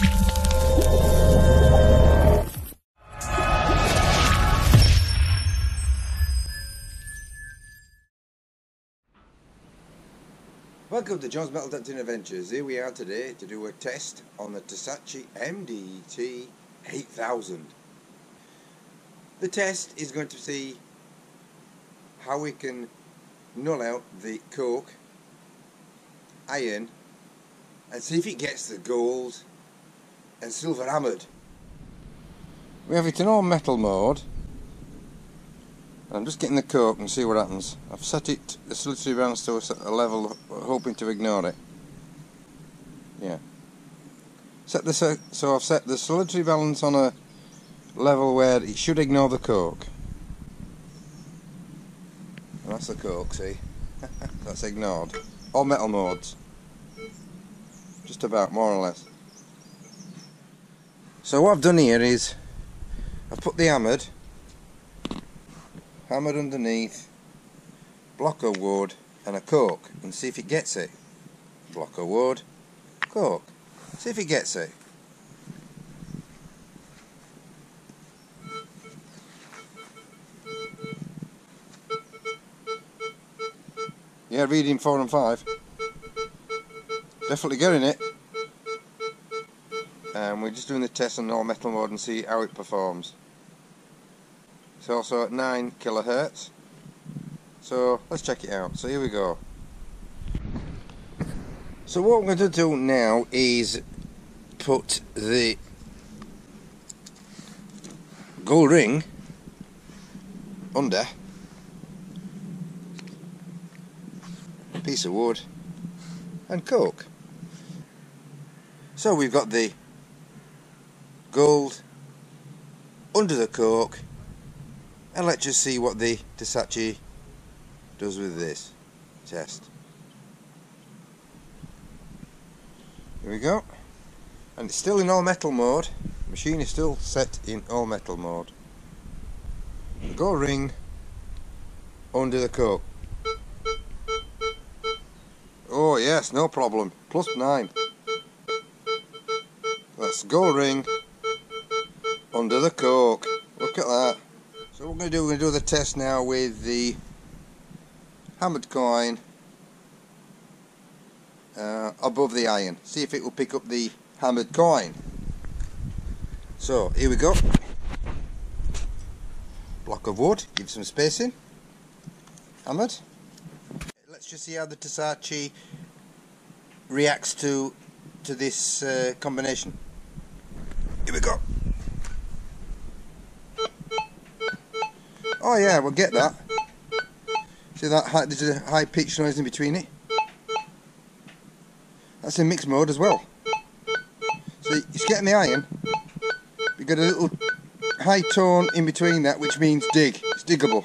Welcome to John's Metal Detecting Adventures. Here we are today to do a test on the Tarsacci MDT 8000. The test is going to see how we can null out the coke, iron, and see if it gets the gold and silver hammered. We have it in all metal mode. I'm just getting the coke and see what happens. I've set it, the solidity balance to a level, hoping to ignore it. Yeah. Set the so I've set the solidity balance on a level where it should ignore the coke. And that's the coke, see? that's ignored. All metal modes. Just about, more or less. So what I've done here is I've put the hammered hammered underneath, block of wood and a cork and see if it gets it. Block of wood, cork. See if it gets it. Yeah, reading 4 and 5. Definitely getting it. And we're just doing the test on all metal mode and see how it performs. It's also at 9 kilohertz. So let's check it out. So here we go. So what I'm going to do now is put the gold ring under a piece of wood and coke. So we've got the gold under the coke and let's just see what the Tarsacci does with this test. Here we go. And it's still in all metal mode. The machine is still set in all metal mode. Go ring under the coke. Oh yes, no problem. Plus nine. Let's go ring under the coke. Look at that. So what we're going to do, we're going to do the test now with the hammered coin uh, above the iron. See if it will pick up the hammered coin. So here we go. Block of wood, give some spacing. Hammered. Let's just see how the Tarsacci reacts to to this uh, combination. Here we go. Oh yeah, we'll get that. See that high, there's a high pitched noise in between it. That's in mixed mode as well. So it's getting the iron. We got a little high tone in between that, which means dig. It's diggable.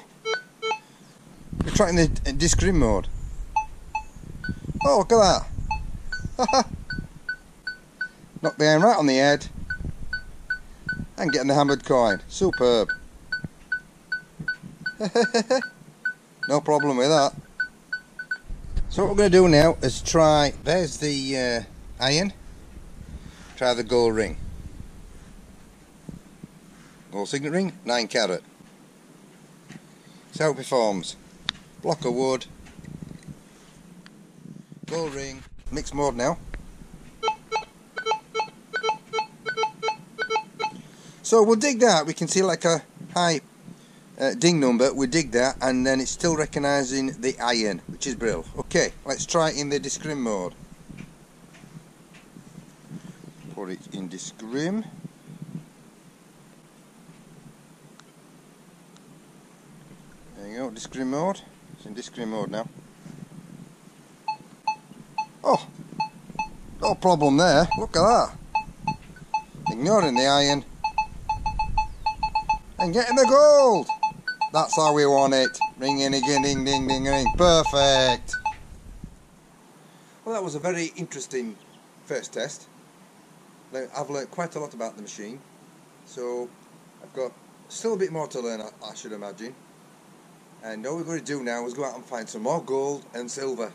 We're trying the uh, discrim mode. Oh, look at that. Knock the iron right on the head. And getting the hammered coin. Superb. no problem with that. So what we're going to do now is try, there's the uh, iron, try the gold ring. Gold signet ring, 9 carat. So it performs. Block of wood, gold ring, mixed mode now. So we'll dig that, we can see like a high uh, ding number, we dig that and then it's still recognising the iron, which is brill. Okay, let's try it in the discrim mode. Put it in discrim. There you go, discrim mode. It's in discrim mode now. Oh, no problem there. Look at that. Ignoring the iron and getting the gold. That's how we want it. Ringing again, ding, ding, ding, ding. Perfect. Well, that was a very interesting first test. I've learnt quite a lot about the machine. So, I've got still a bit more to learn, I should imagine. And all we're going to do now is go out and find some more gold and silver.